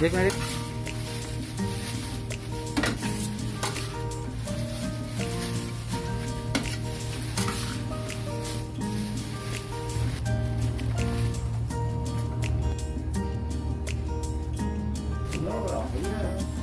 Viết máy đi. Nó là hủy đó